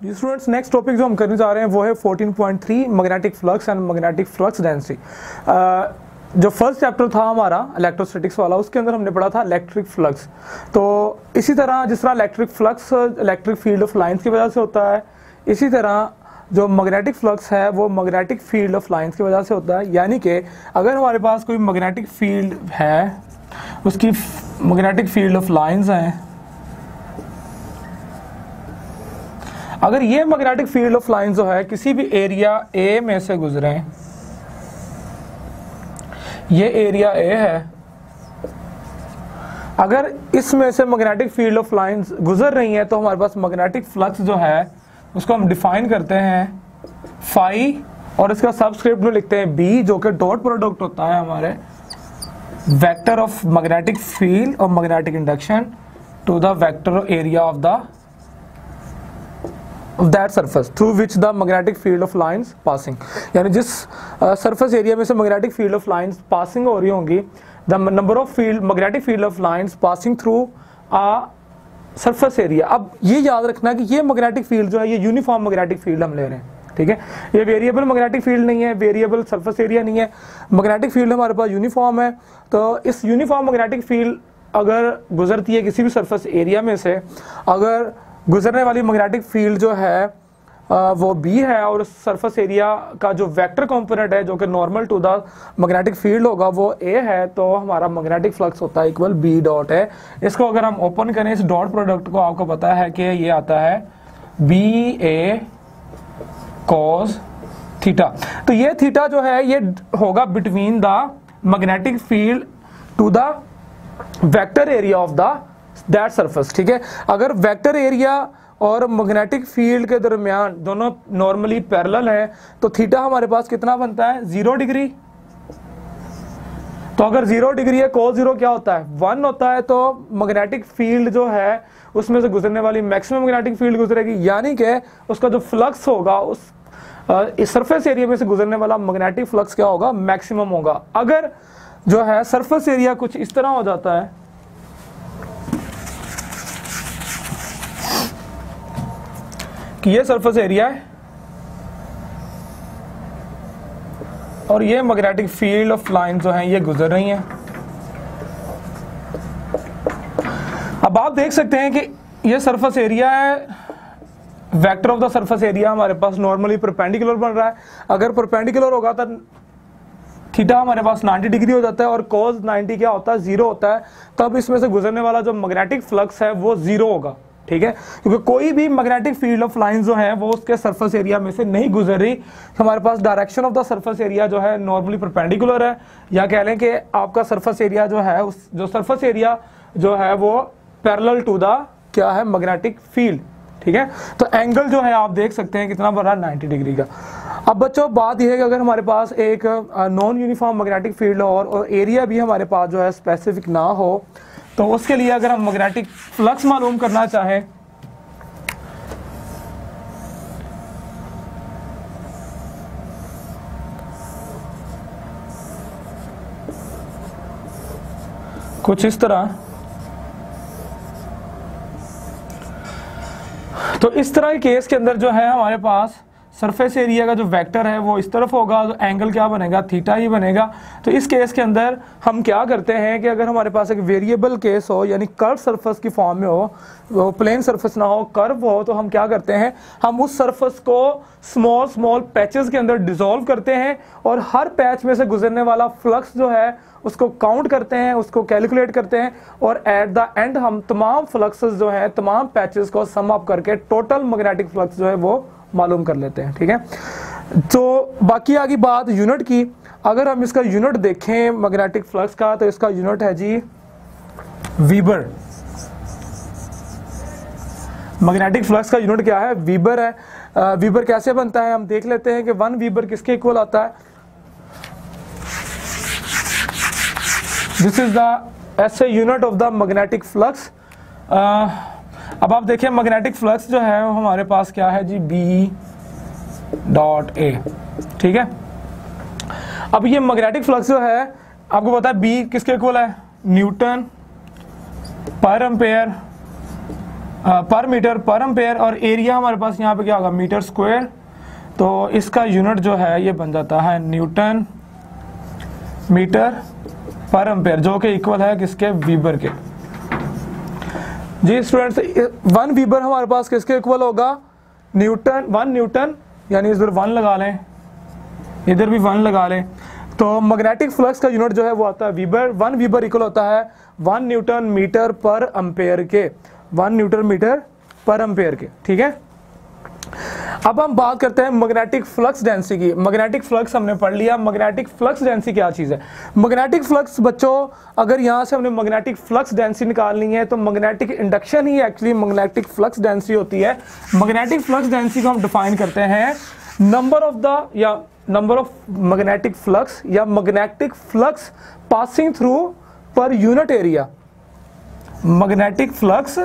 जी students next topic जो हम करने जा रहे हैं, वो है 14.3 magnetic flux and magnetic flux density जो फ़र्स्ट चैप्टर था हमारा इलेक्ट्रोस्टैटिक्स वाला, उसके अंदर हमने पढ़ा था इलेक्ट्रिक फ्लक्स तो इसी तरह जिस तरह electric flux electric field of lines की वजह से होता है, इसी तरह जो मैग्नेटिक फ्लक्स है, वो मैग्नेटिक फ़ील्ड ऑफ़ लाइंस की वजह से होता है। यानी कि अगर हमारे पास कोई मैग्नेटिक फ़ील्ड है, उसकी मैग्नेटिक फ़ील्ड ऑफ़ लाइंस हैं अगर ये मैग्नेटिक फ़ील्ड ऑफ़ लाइन जो है, किसी भी एरिया ए में से गुजरे, ये एरिया ए है। अगर इसमें से मैग्नेटिक फ़ील्ड ऑफ़ लाइंस गुजर रही हैं तो हमारे पास मैग्नेटिक फ्लक्स जो है, उसको हम डिफाइन करते हैं फाई और इसका सबस्क्रिप्ट में लिखते हैं बी जो कि डॉट प्रोडक्ट होता है हमारे। वेक्टर ऑफ़ मैग्नेटिक फ़ील्ड और magnetic induction to the vector area of the that surface through which the magnetic field of lines passing यानी जिस सरफेस uh, एरिया में से magnetic field of lines passing हो रही होंगी the number of field magnetic field of lines passing through a surface area अब ये याद रखना कि ये मैग्नेटिक फ़ील्ड जो है ये यूनिफॉर्म मैग्नेटिक फ़ील्ड हम ले रहे हैं ठीक है? ये वेरिएबल मैग्नेटिक फ़ील्ड नहीं है वेरिएबल सरफेस एरिया नहीं है। मैग्नेटिक फ़ील्ड हमारे पास यूनिफॉर्म है तो इस यूनिफॉर्म मैग्नेटिक फ़ील्ड अगर गुजरती है किसी भी सरफेस एरिया में से अगर गुजरने वाली मैग्नेटिक फ़ील्ड जो है वो बी है और सरफेस एरिया का जो वेक्टर कंपोनेंट है, जो कि normal to the magnetic field होगा, वो ए है तो हमारा मैग्नेटिक फ्लक्स होता है इक्वल बी डॉट है इसको अगर हम ओपन करें, इस डॉट प्रोडक्ट को आपको पता है कि ये आता है बी ए कॉज थीटा तो ये थीटा जो है, ये होगा between the magnetic field to the vector area of the that surface ठीक है? अगर वेक्टर एरिया और मैग्नेटिक फ़ील्ड के दरमियान दोनों नॉर्मली पैरेलल है तो थीटा हमारे पास कितना बनता है? ज़ीरो डिग्री तो अगर ज़ीरो डिग्री है को ज़ीरो क्या होता है? वन होता है तो मैग्नेटिक फ़ील्ड जो है, उसमें से गुजरने वाली मैक्सिमम मैग्नेटिक फ़ील्ड गुजरेगी। यानी कि उसका जो फ्लक्स होगा, उस सरफेस एरिया में से गुजरने वाला मैग्नेटिक फ्लक्स क्या होगा? मैक्सिमम होगा। अगर जो है सरफेस एरिया कुछ इस तरह हो जाता है कि ये सरफेस एरिया है। और ये मैग्नेटिक फ़ील्ड ऑफ़ लाइन जो है, ये गुजर रही हैं। अब आप देख सकते हैं कि ये सरफेस एरिया है। Vector of the surface area हमारे पास नॉर्मली परपेंडिकुलर बन रहा है। अगर परपेंडिकुलर होगा तो थीटा हमारे पास 90 डिग्री हो जाता है और कोज 90 क्या होता है ज़ीरो होता है। तब इसमें से गुजरने वाला जो मैग्नेटिक फ्लक्स है, वो ज़ीरो होगा। ठीक है? क्योंकि कोई भी मैग्नेटिक फ़ील्ड ऑफ़ लाइन जो है वो उसके सरफेस एरिया में से नहीं गुजर रही। हमारे पास direction of the surface area जो है नॉर्मली परपेंडिकुलर है। या कह लें कि आपका सरफेस एरिया जो है उस जो सरफेस एरिया जो है वो पैरेलल टू द क्या है? मैग्नेटिक फ़ील्ड ठीक है? तो एंगल जो है आप देख सकते हैं कितना है नाइन्टी डिग्री का। अब बच्चों बात यह है कि अगर हमारे पास एक नॉन यूनिफॉर्म मैग्नेटिक फ़ील्ड और, और एरिया भी हमारे पास जो है स्पेसिफिक ना हो तो उसके लिए अगर हम मैग्नेटिक फ्लक्स मालूम करना चाहें, कुछ इस तरह। तो इस तरह के केस के अंदर जो है हमारे पास सरफेस एरिया का जो वेक्टर है वो इस तरफ़ होगा तो एंगल क्या बनेगा? थीटा ही बनेगा। तो इस केस के अंदर हम क्या करते हैं कि अगर हमारे पास एक वेरिएबल केस हो, यानी कर्व सरफेस की फॉर्म में हो, वो प्लेन सरफेस ना हो कर्व हो तो हम क्या करते हैं, हम उस सरफेस को स्मॉल स्मॉल पैचेस के अंदर डिजोल्व करते हैं और हर पैच में से गुजरने वाला फ्लक्स जो है, उसको काउंट करते हैं, उसको कैलकुलेट करते हैं और एट द एंड हम तमाम फ्लक्सेस जो है, तमाम पैचेस को सम अप करके टोटल मैग्नेटिक फ्लक्स जो है वो मालूम कर लेते हैं, ठीक है? तो बाकी आगे बात यूनिट की, अगर हम इसका यूनिट देखें मैग्नेटिक फ्लक्स का तो इसका यूनिट है जी वीबर मैग्नेटिक फ्लक्स का यूनिट क्या है? वीबर है। वीबर कैसे बनता है? हम देख लेते हैं कि वन वीबर किसके इक्वल आता है? This is the a unit of the magnetic flux अब आप देखिए मैग्नेटिक फ्लक्स जो है, वो हमारे पास क्या है जी? बी डॉट ए ठीक है? अब ये मैग्नेटिक फ्लक्स जो है, आपको पता है बी किसके इक्वल है? Newton per ampere per metre per ampere और एरिया हमारे पास यहाँ पे क्या होगा? मीटर स्क्वायर तो इसका यूनिट जो है, ये बन जाता है न्यूटन मीटर पर एम्पेयर जो कि इक्वल है किसके? वीबर के। जी स्टूडेंट्स वन वीबर हमारे पास किसके इक्वल होगा? न्यूटन वन न्यूटन यानी इधर वन लगा लें। इधर भी वन लगा लें। तो मैग्नेटिक फ्लक्स का यूनिट जो है वो आता है वीबर वन वीबर इक्वल होता है one newton metre per ampere के। One newton metre per ampere के, ठीक है? अब हम बात करते हैं मैग्नेटिक फ्लक्स डेंसिटी की। मैग्नेटिक फ्लक्स हमने पढ़ लिया। मैग्नेटिक फ्लक्स डेंसिटी क्या चीज़ है? मैग्नेटिक फ्लक्स बच्चों, अगर यहाँ से हमने मैग्नेटिक फ्लक्स डेंसिटी निकालनी है तो मैग्नेटिक इंडक्शन ही एक्चुअली मैग्नेटिक फ्लक्स डेंसिटी होती है। मैग्नेटिक फ्लक्स डेंसिटी को हम डिफाइन करते हैं नंबर ऑफ़ द या नंबर ऑफ़ मैग्नेटिक फ्लक्स या magnetic flux passing through per unit area magnetic flux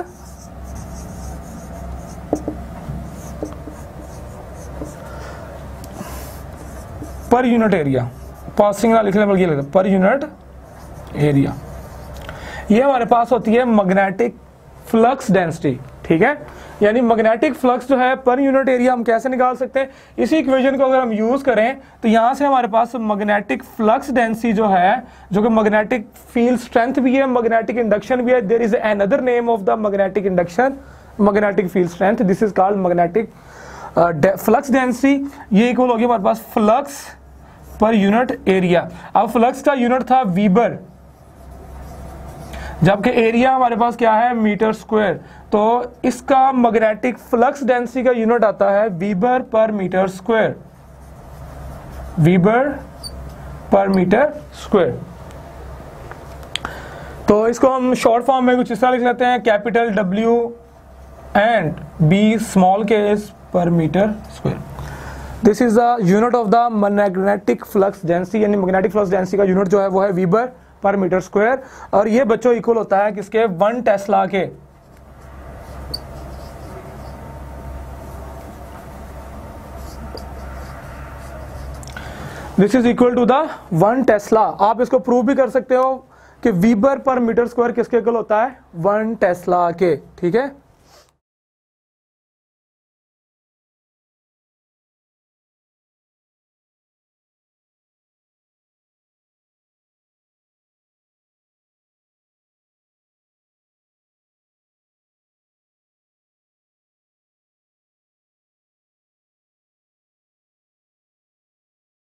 per unit area passing ना लिखने बल्कि लिखते पर यूनिट एरिया ये हमारे पास होती है मैग्नेटिक फ्लक्स डेंसिटी ठीक है? यानी मैग्नेटिक फ्लक्स जो है पर यूनिट एरिया हम कैसे निकाल सकते हैं? इसी इक्वेशन को अगर हम यूज़ करें तो यहाँ से हमारे पास मैग्नेटिक फ्लक्स डेंसिटी जो है, जो कि मैग्नेटिक फ़ील्ड स्ट्रेंथ भी है मैग्नेटिक इंडक्शन भी है there is an other name of the magnetic induction magnetic field strength this is called magnetic flux density ये इक्वल होगी हमारे पास फ्लक्स पर यूनिट एरिया। अब फ्लक्स का यूनिट था वीबर। जबकि एरिया हमारे पास क्या है? Metre square. तो इसका मैग्नेटिक फ्लक्स डेंसिटी का यूनिट आता है वीबर पर मीटर स्क्वायर। वीबर पर मीटर स्क्वायर। तो इसको हम शॉर्ट फॉर्म में कुछ इस तरह लिख लेते हैं। Capital W and B small case per metre square this is the unit of the magnetic flux density यानी मैग्नेटिक फ्लक्स डेंसिटी का यूनिट जो है वो है वीबर पर मीटर स्क्वायर और ये बच्चों इक्वल होता है किसके? वन टेस्ला के। This is equal to the one tesla आप इसको प्रूव भी कर सकते हो कि वीबर पर मीटर स्क्वायर किसके इक्वल होता है? वन टेस्ला के। ठीक है?